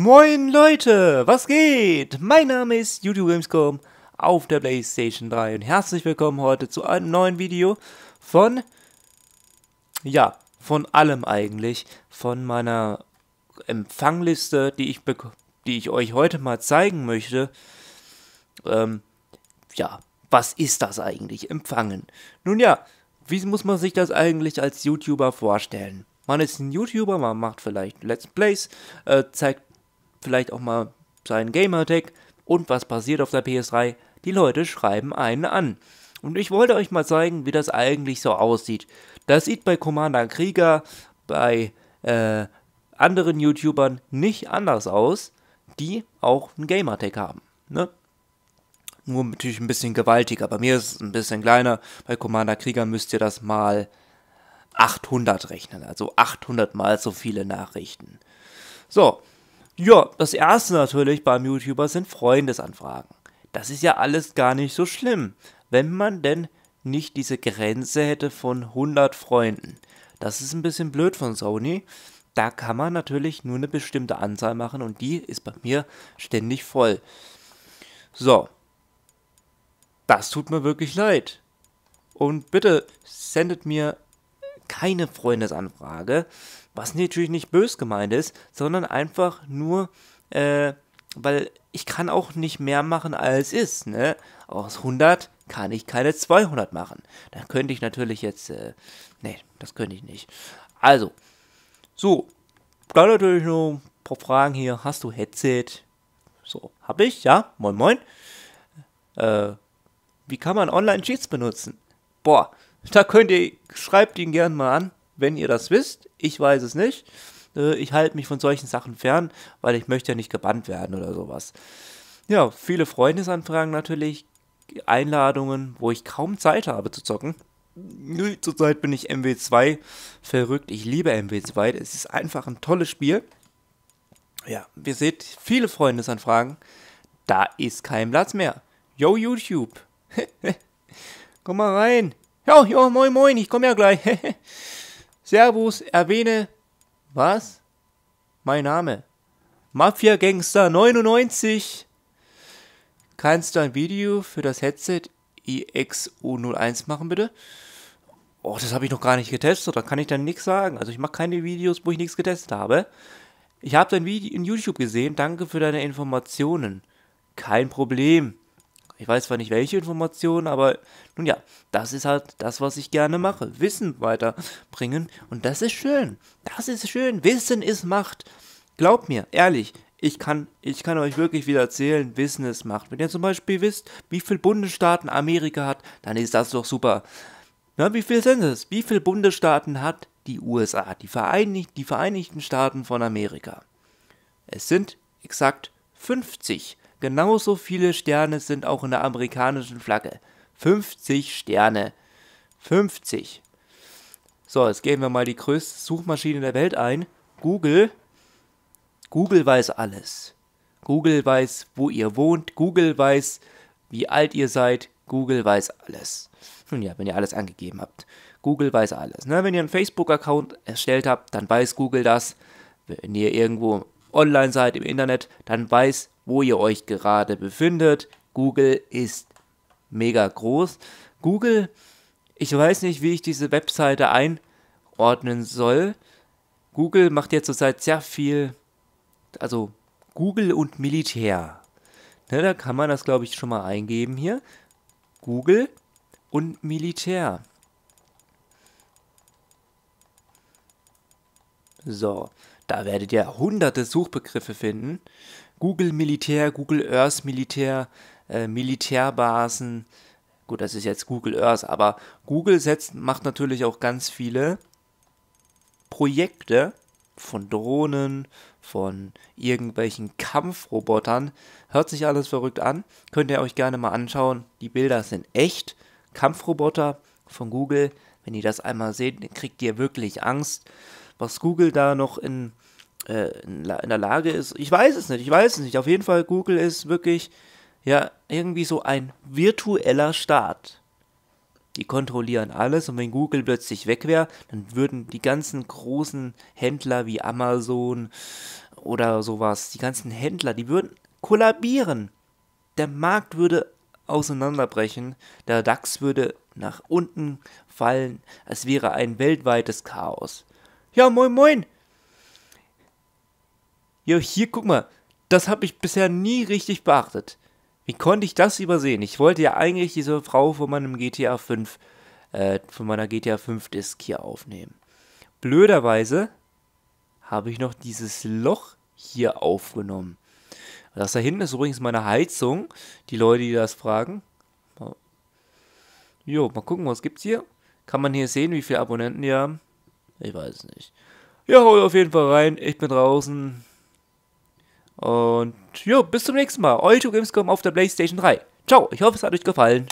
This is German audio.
Moin Leute, was geht? Mein Name ist YouTube Gamescom auf der Playstation 3 und herzlich willkommen heute zu einem neuen Video von, ja, von allem eigentlich, von meiner Empfangliste, die ich, die ich euch heute mal zeigen möchte. Ähm, ja, was ist das eigentlich, Empfangen? Nun ja, wie muss man sich das eigentlich als YouTuber vorstellen? Man ist ein YouTuber, man macht vielleicht Let's Plays, äh, zeigt vielleicht auch mal seinen Gamertag und was passiert auf der PS3? Die Leute schreiben einen an. Und ich wollte euch mal zeigen, wie das eigentlich so aussieht. Das sieht bei Commander Krieger, bei äh, anderen YouTubern nicht anders aus, die auch einen Gamertag haben. Ne? Nur natürlich ein bisschen gewaltiger. Bei mir ist es ein bisschen kleiner. Bei Commander Krieger müsst ihr das mal 800 rechnen. Also 800 mal so viele Nachrichten. So, ja, das erste natürlich beim YouTuber sind Freundesanfragen. Das ist ja alles gar nicht so schlimm, wenn man denn nicht diese Grenze hätte von 100 Freunden. Das ist ein bisschen blöd von Sony. Da kann man natürlich nur eine bestimmte Anzahl machen und die ist bei mir ständig voll. So. Das tut mir wirklich leid. Und bitte sendet mir keine Freundesanfrage, was natürlich nicht bös gemeint ist, sondern einfach nur, äh, weil ich kann auch nicht mehr machen als ist, ne? Aus 100 kann ich keine 200 machen. Dann könnte ich natürlich jetzt, äh, nee, das könnte ich nicht. Also, so, dann natürlich noch ein paar Fragen hier. Hast du Headset? So, hab ich, ja, moin moin. Äh, wie kann man Online-Cheats benutzen? Boah, da könnt ihr, schreibt ihn gerne mal an wenn ihr das wisst. Ich weiß es nicht. Äh, ich halte mich von solchen Sachen fern, weil ich möchte ja nicht gebannt werden oder sowas. Ja, viele Freundesanfragen natürlich, Einladungen, wo ich kaum Zeit habe zu zocken. Zurzeit bin ich MW2 verrückt. Ich liebe MW2. Es ist einfach ein tolles Spiel. Ja, ihr seht viele Freundesanfragen. Da ist kein Platz mehr. Yo, YouTube. Komm mal rein. Ja, ja, moin, moin, ich komme ja gleich. Servus, erwähne. Was? Mein Name. Mafia Gangster 99. Kannst du ein Video für das Headset IXU01 machen, bitte? Oh, das habe ich noch gar nicht getestet, da kann ich dann nichts sagen. Also ich mache keine Videos, wo ich nichts getestet habe. Ich habe dein Video in YouTube gesehen, danke für deine Informationen. Kein Problem. Ich weiß zwar nicht welche Informationen, aber nun ja, das ist halt das, was ich gerne mache. Wissen weiterbringen. Und das ist schön. Das ist schön. Wissen ist Macht. Glaubt mir, ehrlich, ich kann, ich kann euch wirklich wieder erzählen, Wissen ist Macht. Wenn ihr zum Beispiel wisst, wie viele Bundesstaaten Amerika hat, dann ist das doch super. Na, wie viel sind es? Wie viele Bundesstaaten hat die USA, die, Vereinigt, die Vereinigten Staaten von Amerika? Es sind exakt 50. Genauso viele Sterne sind auch in der amerikanischen Flagge. 50 Sterne. 50. So, jetzt geben wir mal die größte Suchmaschine der Welt ein. Google. Google weiß alles. Google weiß, wo ihr wohnt. Google weiß, wie alt ihr seid. Google weiß alles. Nun ja, wenn ihr alles angegeben habt. Google weiß alles. Ne? Wenn ihr einen Facebook-Account erstellt habt, dann weiß Google das. Wenn ihr irgendwo online seid im Internet, dann weiß wo ihr euch gerade befindet. Google ist mega groß. Google, ich weiß nicht, wie ich diese Webseite einordnen soll. Google macht ja zurzeit sehr viel, also Google und Militär. Ne, da kann man das, glaube ich, schon mal eingeben hier. Google und Militär. So, da werdet ihr hunderte Suchbegriffe finden. Google Militär, Google Earth Militär, äh, Militärbasen. Gut, das ist jetzt Google Earth, aber Google setzt, macht natürlich auch ganz viele Projekte von Drohnen, von irgendwelchen Kampfrobotern. Hört sich alles verrückt an. Könnt ihr euch gerne mal anschauen. Die Bilder sind echt. Kampfroboter von Google. Wenn ihr das einmal seht, kriegt ihr wirklich Angst. Was Google da noch in äh, in, der Lage ist. Ich weiß es nicht, ich weiß es nicht. Auf jeden Fall, Google ist wirklich ja irgendwie so ein virtueller Staat. Die kontrollieren alles und wenn Google plötzlich weg wäre, dann würden die ganzen großen Händler wie Amazon oder sowas, die ganzen Händler, die würden kollabieren. Der Markt würde auseinanderbrechen, der DAX würde nach unten fallen, es wäre ein weltweites Chaos. Ja, moin moin. Ja, hier guck mal, das habe ich bisher nie richtig beachtet. Wie konnte ich das übersehen? Ich wollte ja eigentlich diese Frau von meinem GTA 5, äh, von meiner GTA 5 Disk hier aufnehmen. Blöderweise habe ich noch dieses Loch hier aufgenommen. Das da hinten ist übrigens meine Heizung. Die Leute, die das fragen. Jo, mal gucken, was gibt's hier. Kann man hier sehen, wie viele Abonnenten die haben? Ich weiß nicht. Ja, hol auf jeden Fall rein. Ich bin draußen. Und ja, bis zum nächsten Mal. Euer Gamescom auf der PlayStation 3. Ciao, ich hoffe, es hat euch gefallen.